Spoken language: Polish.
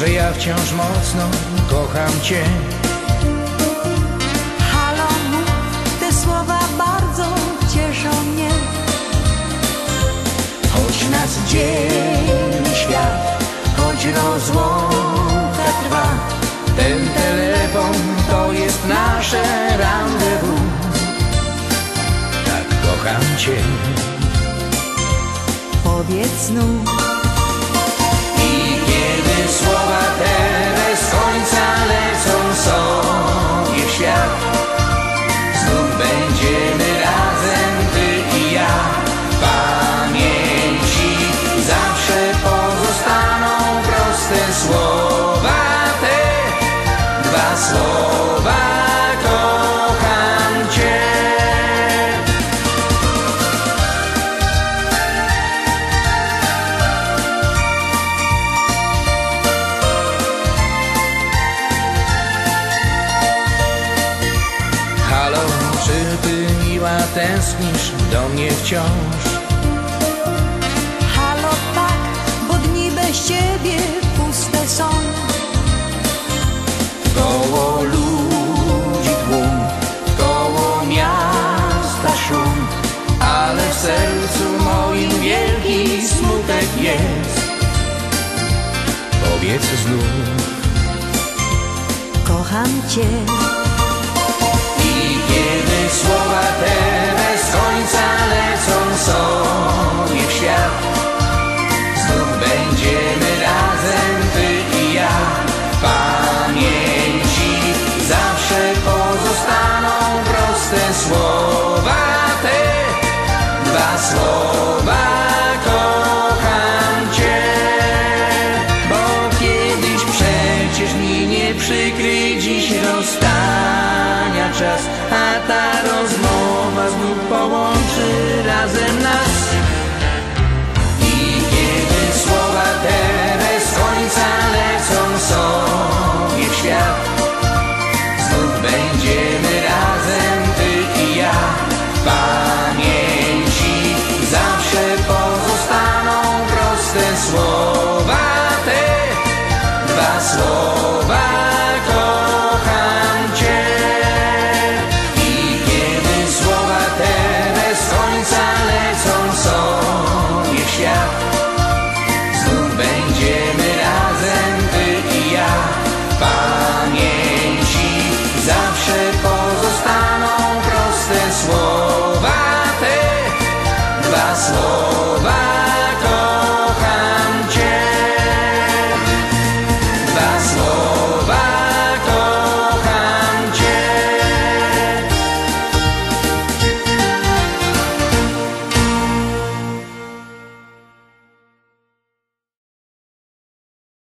wciąż mocno kocham cię. Halo, mów, te słowa bardzo cieszą mnie. Choć nas dzieli świat Choć rozłąka trwa Ten telefon to jest nasze rendezvous Tak kocham cię. Powiedz znów, miła tęsknisz do mnie wciąż? halo, tak, bo dni bez ciebie puste są. Koło ludzi tłum, koło miasta szum Ale w sercu moim wielki smutek jest Powiedz znów Kocham cię. I kiedy słowa te bez końca lecą sobie w świat Znów będziemy razem ty i ja. Pamięci zawsze pozostaną proste słowa te. Dwa słowa kocham cię. Bo kiedyś przecież minie przykry dziś rozstanie czas